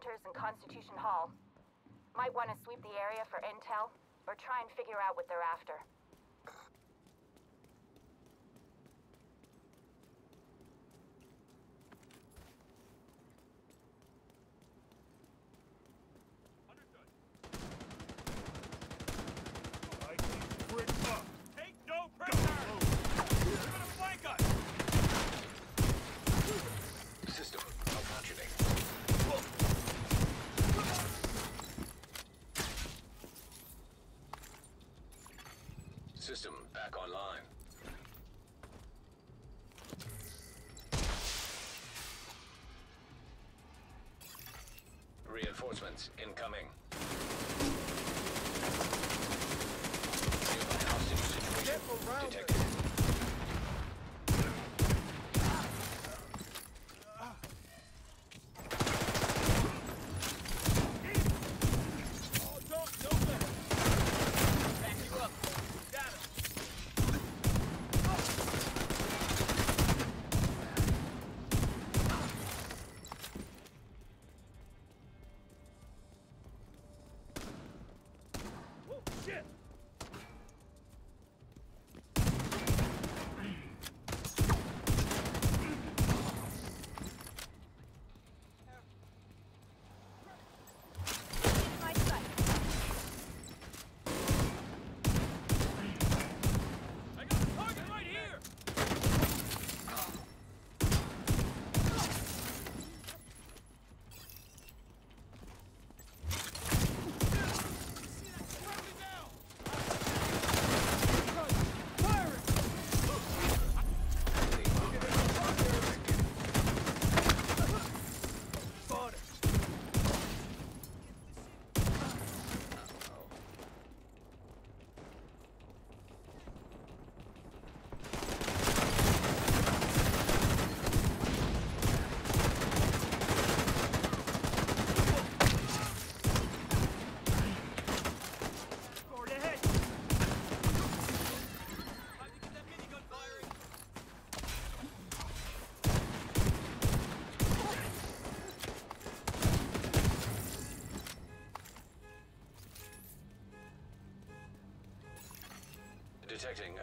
hunters Constitution Hall. Might want to sweep the area for intel, or try and figure out what they're after. Reinforcements incoming. Nearby detected.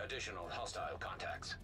Additional hostile contacts.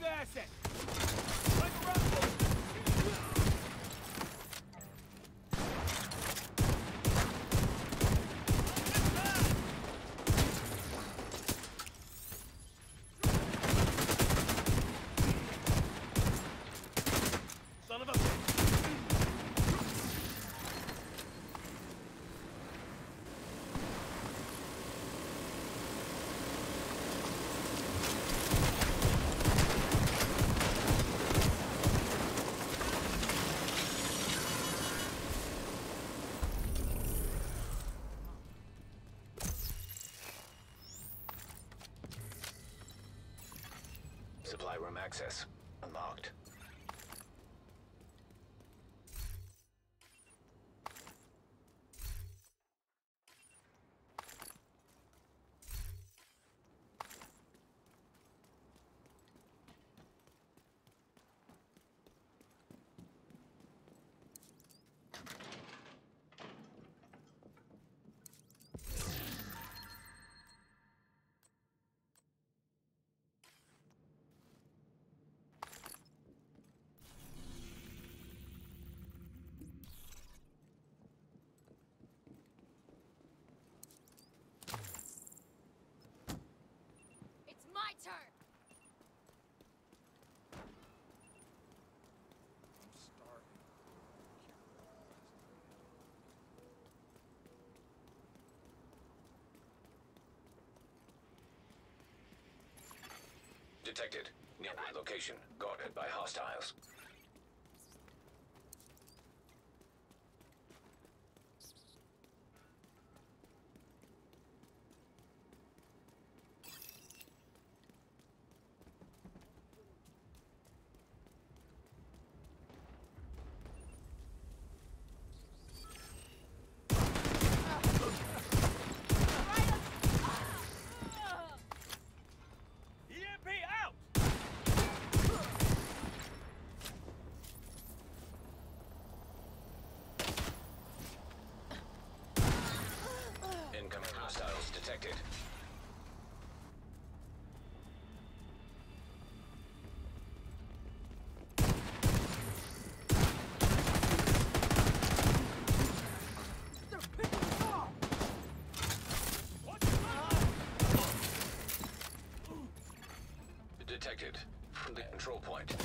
the asset. Supply room access. detected. Nearby location guarded by hostiles. control point.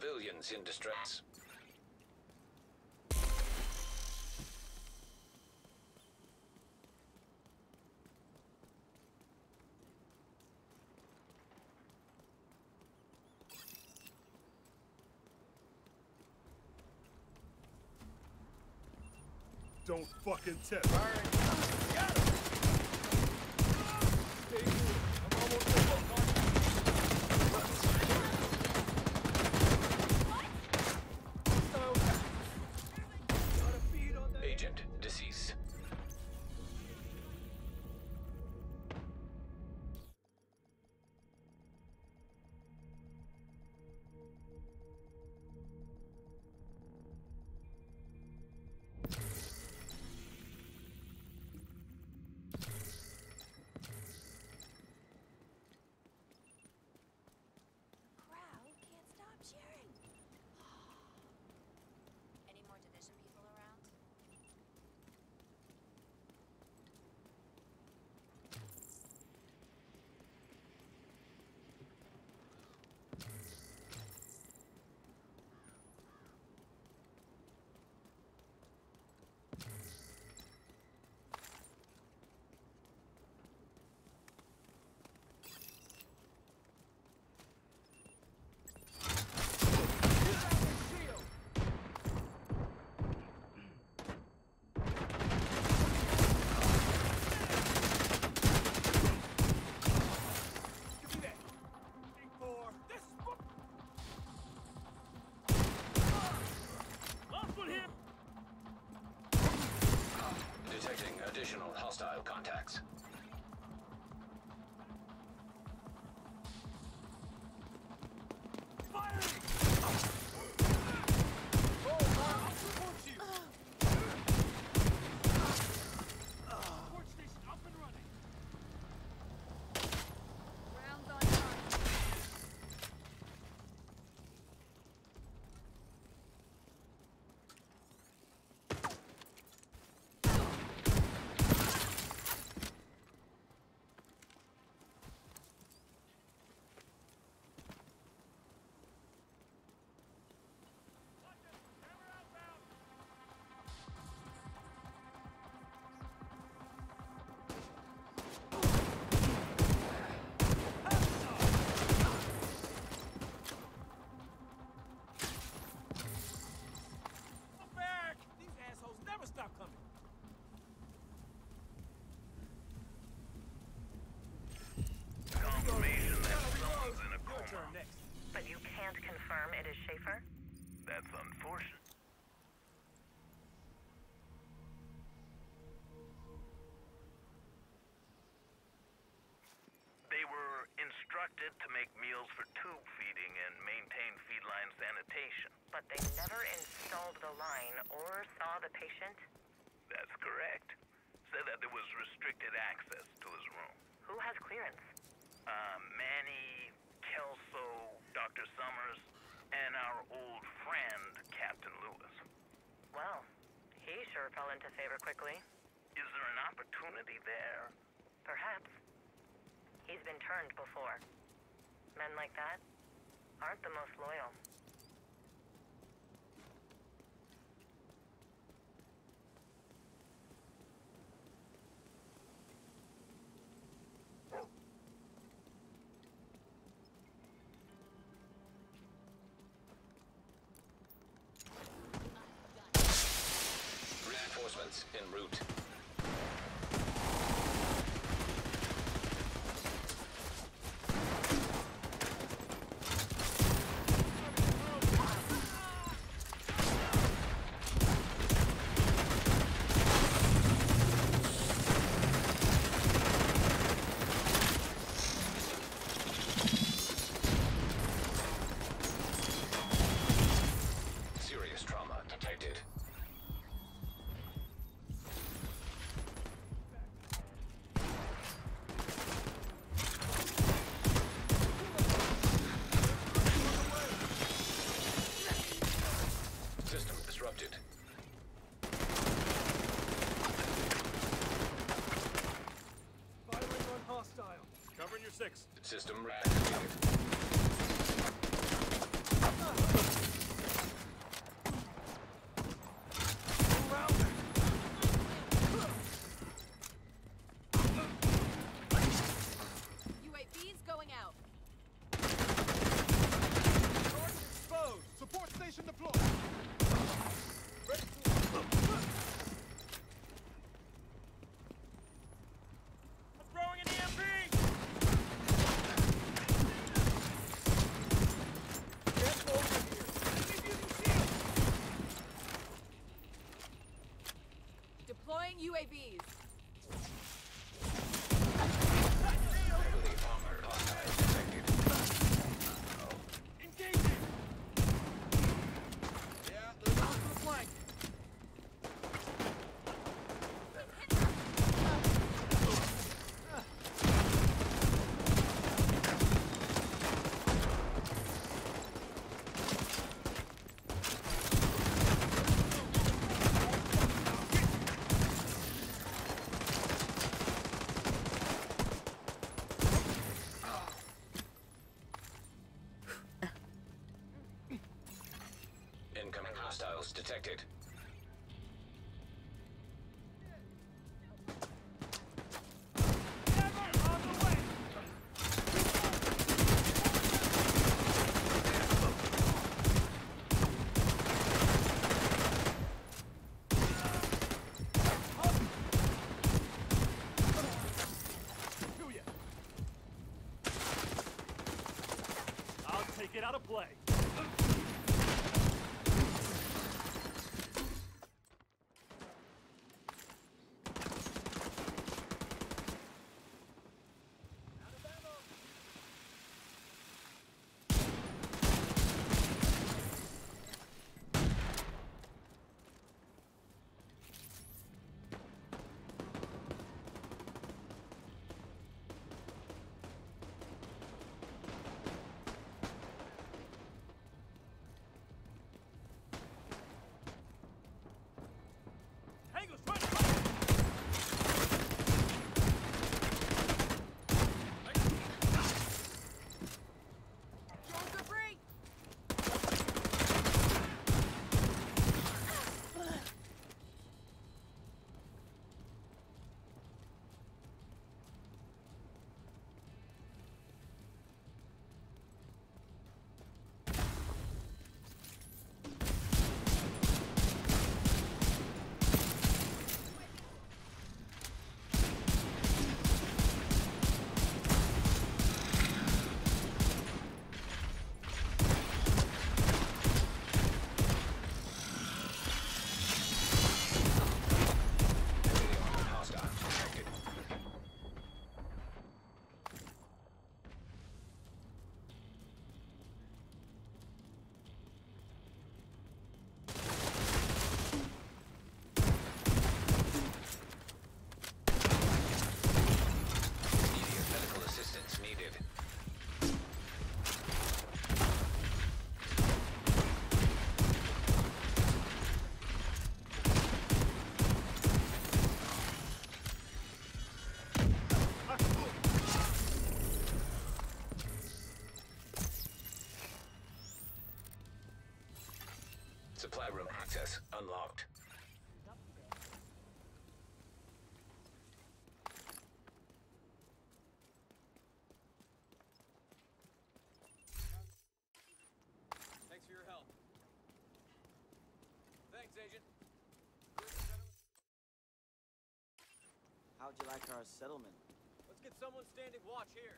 civilians in distress. Don't fucking tip. Feedline sanitation. But they never installed the line or saw the patient? That's correct. Said that there was restricted access to his room. Who has clearance? Uh, Manny, Kelso, Dr. Summers, and our old friend, Captain Lewis. Well, he sure fell into favor quickly. Is there an opportunity there? Perhaps. He's been turned before. Men like that aren't the most loyal. Reinforcements en route. System reactivated. UAV's going out. Exposed. Support station deployed. Ready Throwing an EMP! Get over here. Enemy using shield! Deploying UAVs. Heavily armored hostiles detected. Engaging! Yeah, they're out to the flank. Incoming hostiles detected. How'd you like our settlement? Let's get someone standing watch here.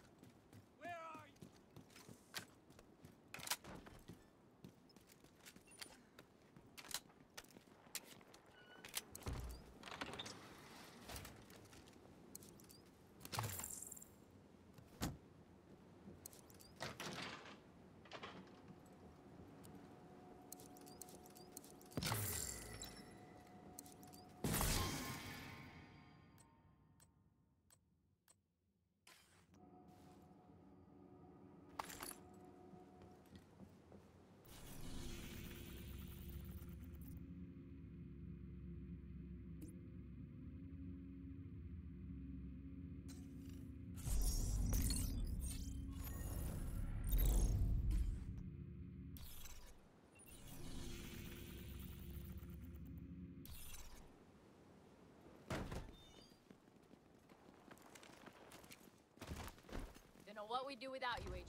What we'd do without you, Agent.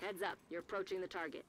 Heads up, you're approaching the target.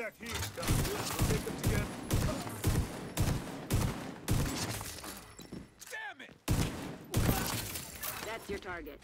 Contact here. Take them together. Damn it! That's your target.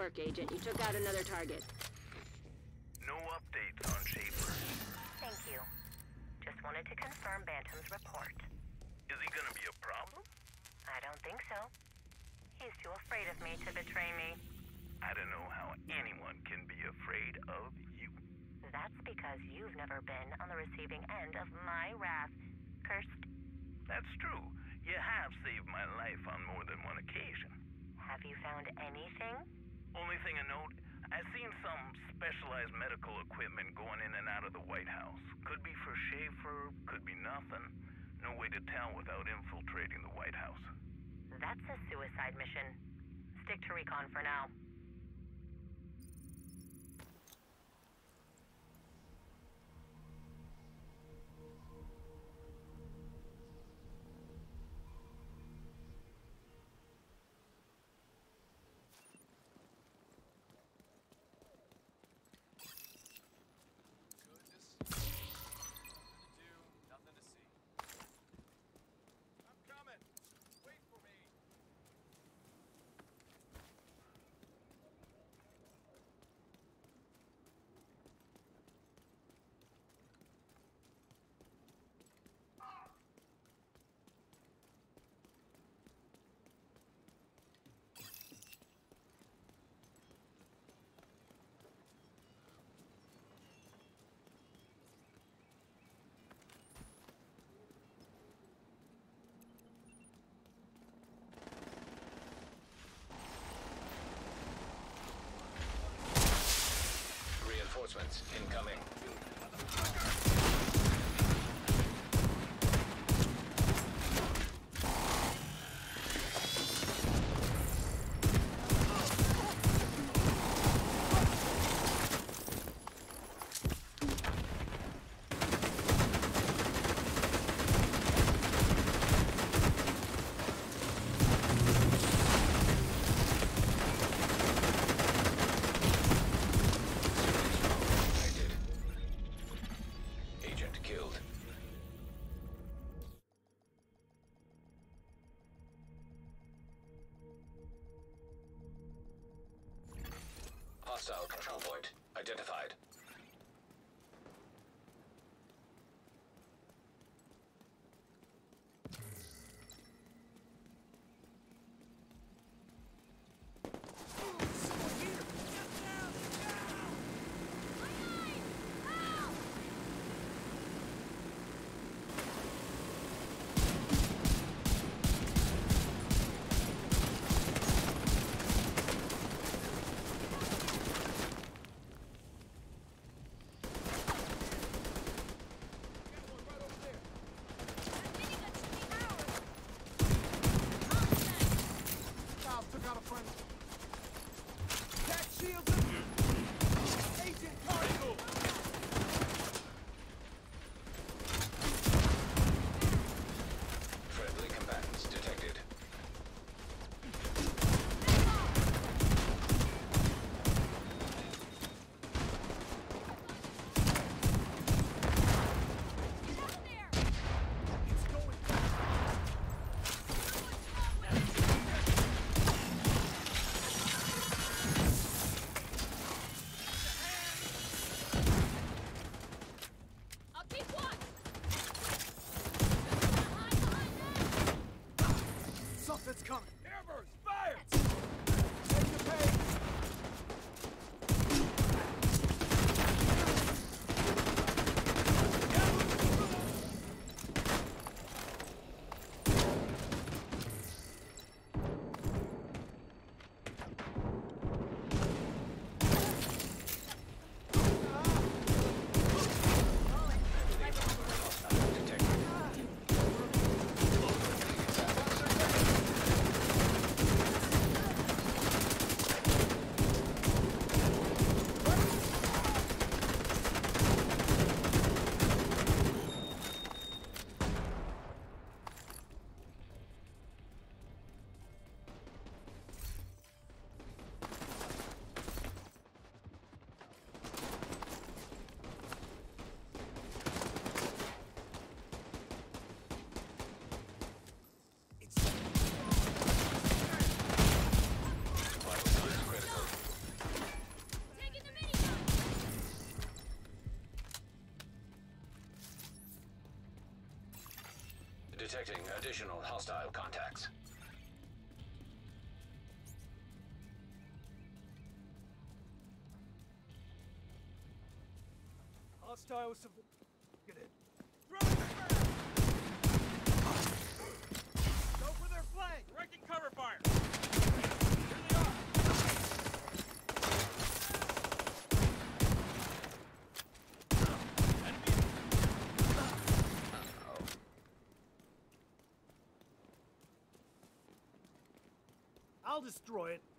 Work, Agent. You took out another target. No updates on Schaefer. Thank you. Just wanted to confirm Bantam's report. Is he gonna be a problem? I don't think so. He's too afraid of me to betray me. I don't know how anyone can be afraid of you. That's because you've never been on the receiving end of my wrath, Cursed. That's true. You have saved my life on more than one occasion. Have you found anything? Only thing I note, I've seen some specialized medical equipment going in and out of the White House. Could be for Schaefer, could be nothing. No way to tell without infiltrating the White House. That's a suicide mission. Stick to recon for now. Reinforcements incoming. hostile contacts. Hostile support. destroy it.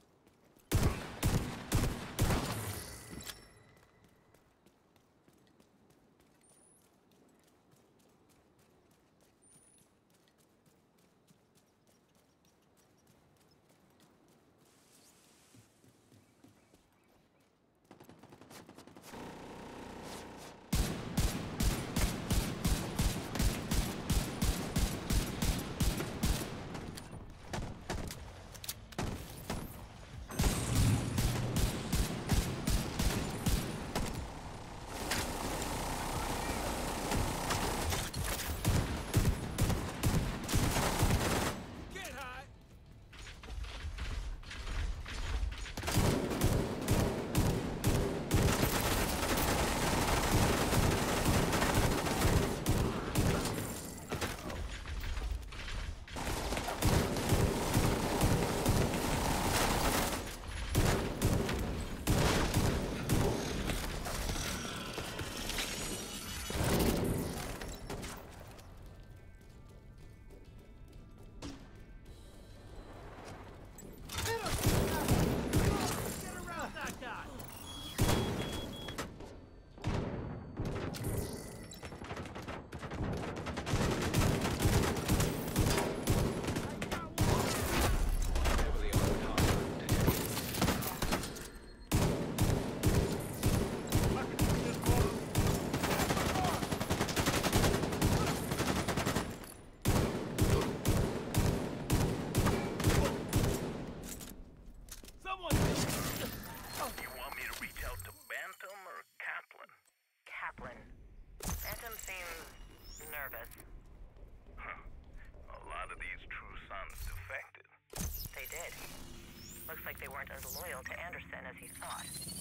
they weren't as loyal to Anderson as he thought.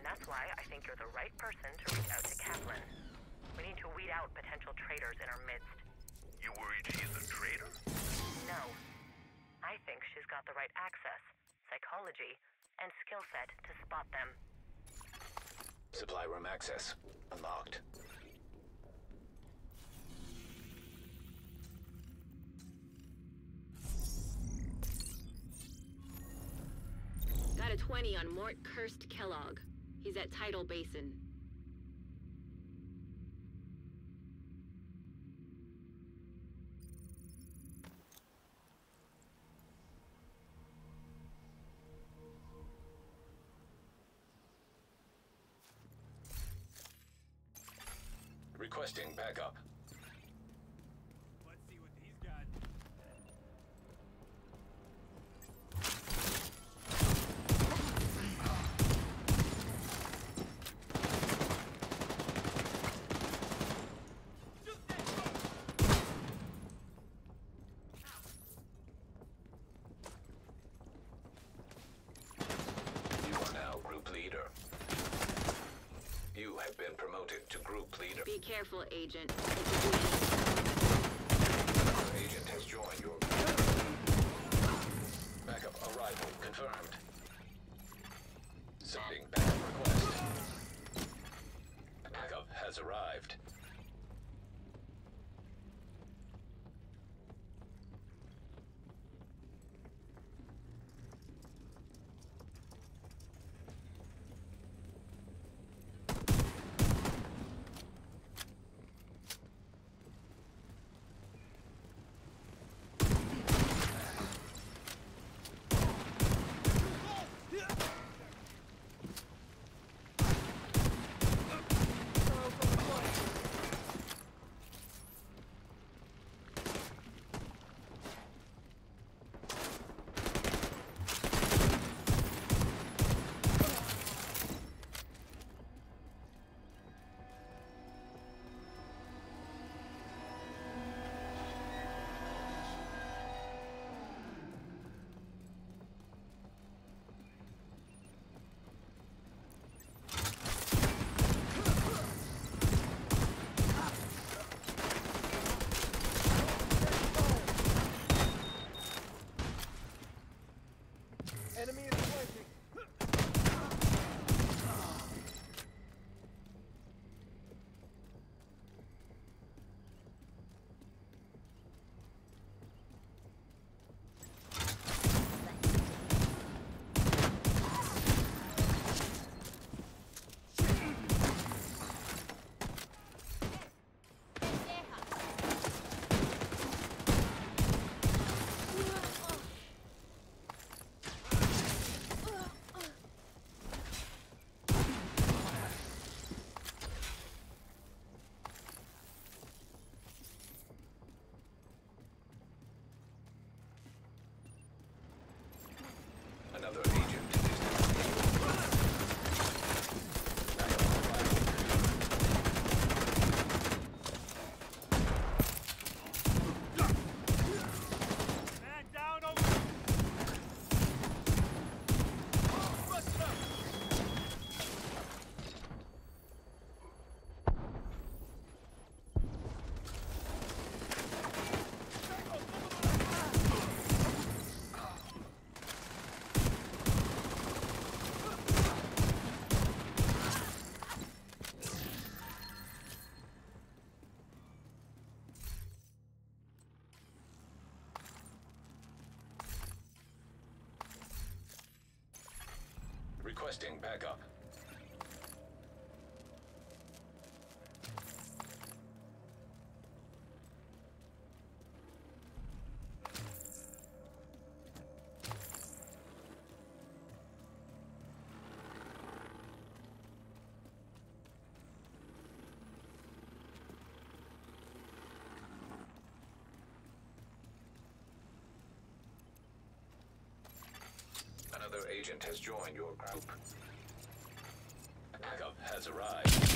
And that's why I think you're the right person to reach out to Kaplan. We need to weed out potential traitors in our midst. You worried she's a traitor? No. I think she's got the right access, psychology, and skill set to spot them. Supply room access. Unlocked. Got a 20 on Mort Cursed Kellogg. He's at Tidal Basin. careful, Agent. Requesting backup. Another agent has joined your group. Backup has arrived.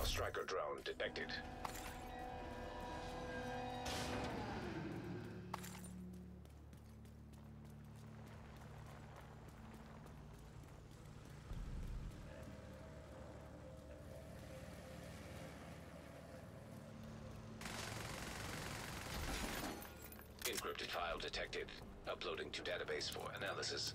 Hostile striker drone detected. Encrypted file detected. Uploading to database for analysis.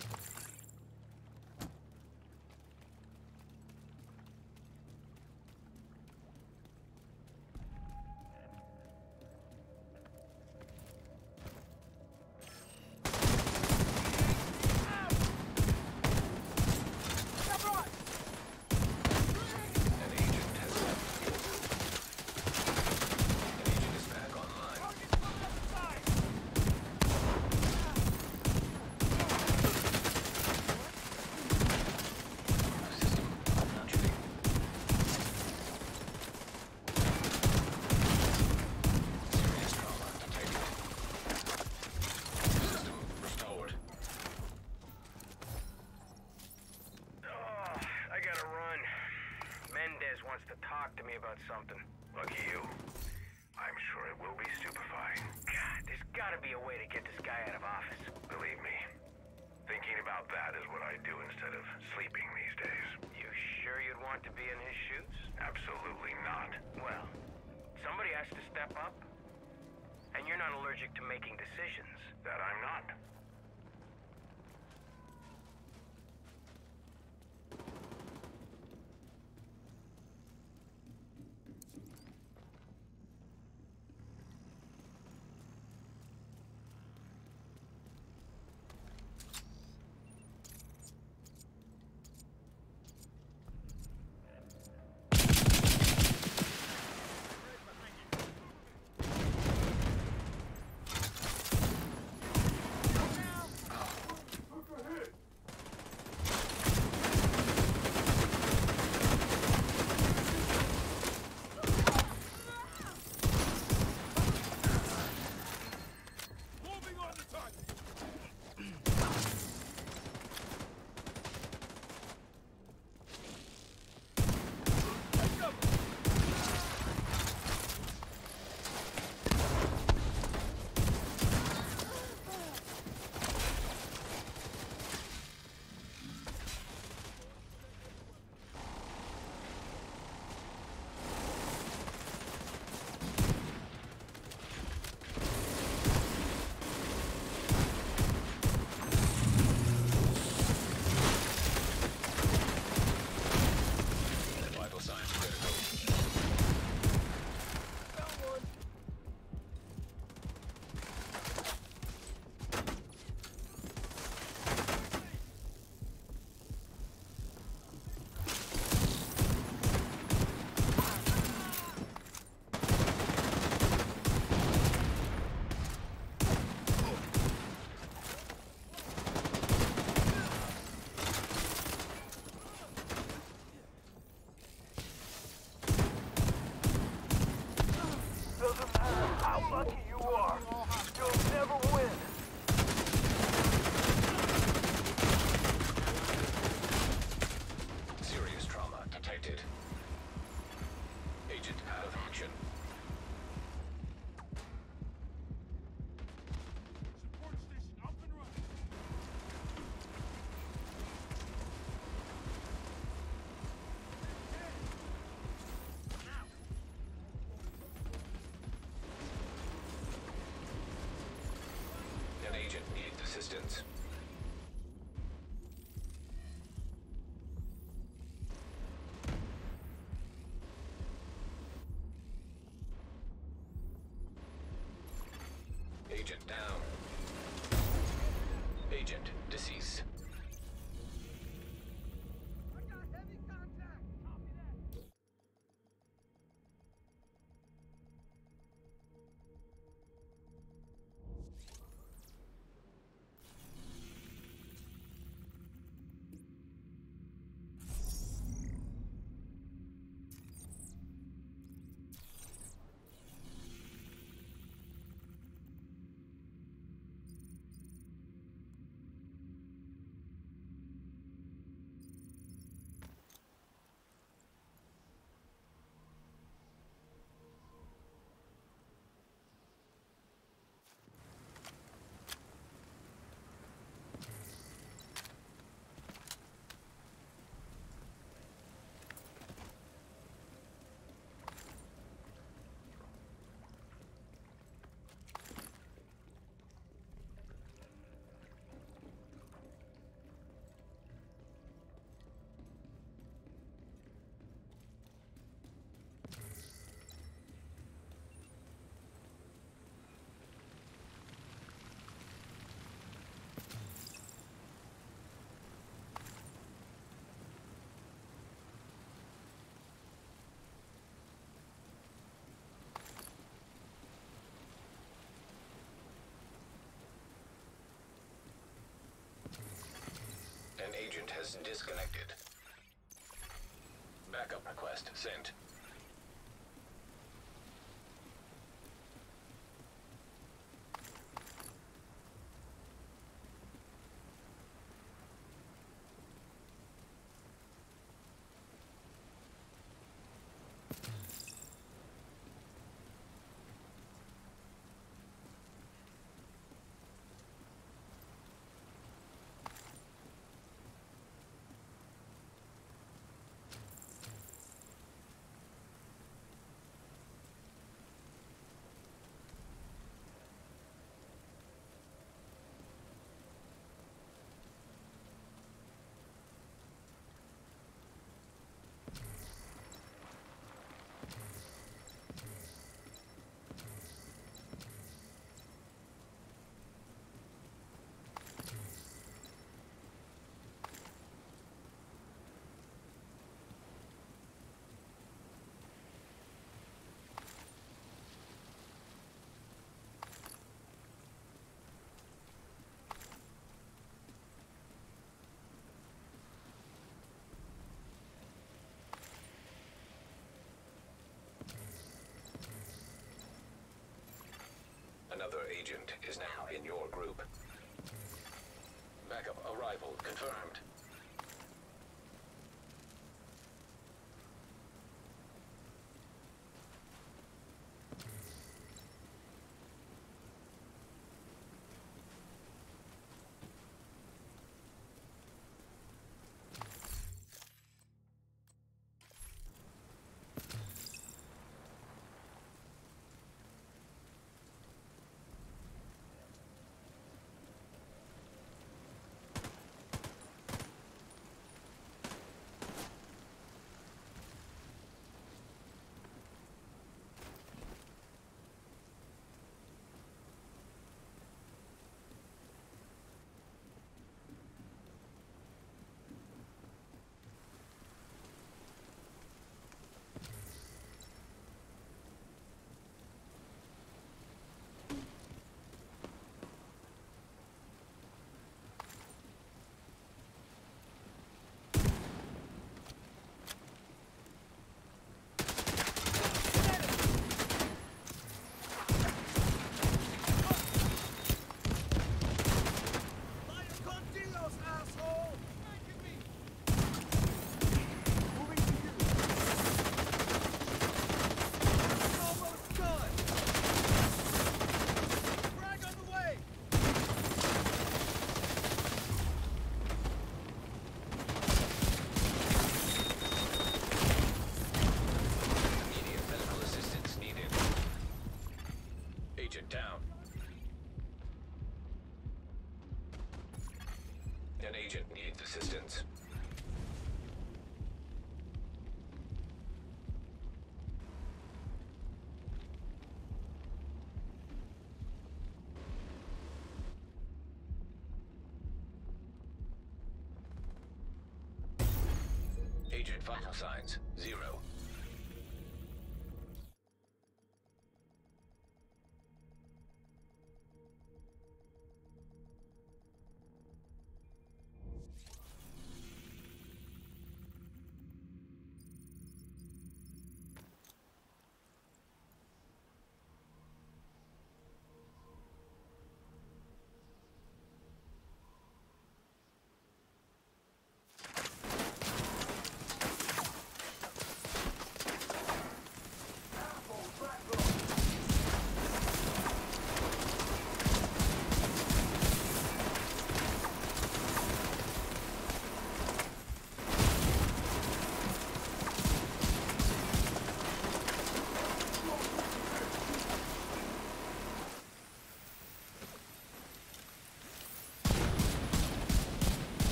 assistance. Agent down. Agent deceased. Agent has disconnected. Backup request sent. Agent is now in your group. Backup arrival confirmed. Agent vital signs, zero.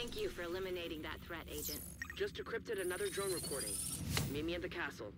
Thank you for eliminating that threat, Agent. Just decrypted another drone recording. Meet me at the castle.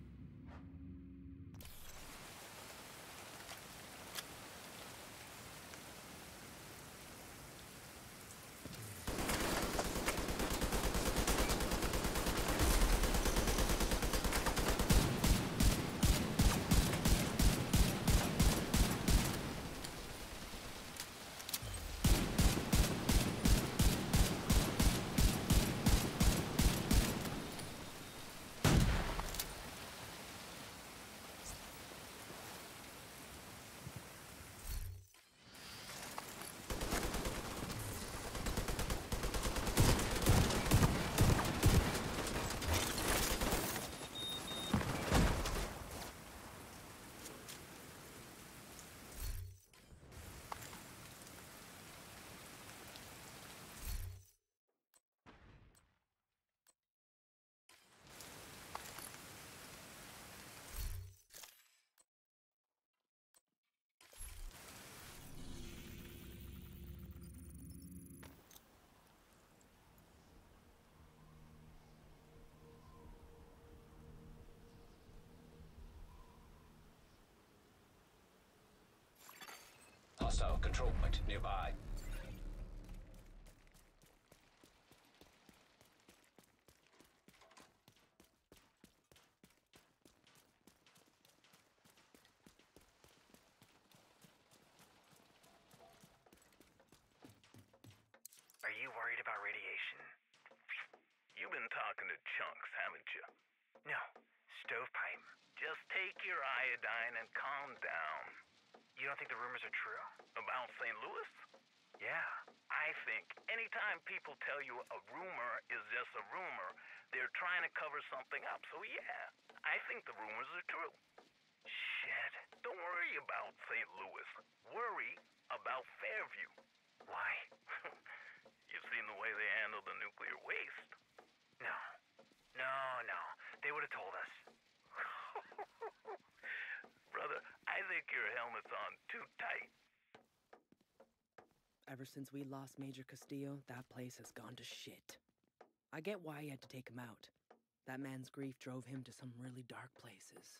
Hostile control point nearby. Are you worried about radiation? You've been talking to Chunks, haven't you? No. Stovepipe. Just take your iodine and calm down. You don't think the rumors are true? About St. Louis? Yeah. I think anytime people tell you a rumor is just a rumor, they're trying to cover something up. So yeah, I think the rumors are true. Shit. Don't worry about St. Louis. Worry about Fairview. Why? You've seen the way they handle the nuclear waste. No. No, no. They would have told us. Brother, I think your helmet's on too tight. Ever since we lost Major Castillo, that place has gone to shit. I get why he had to take him out. That man's grief drove him to some really dark places.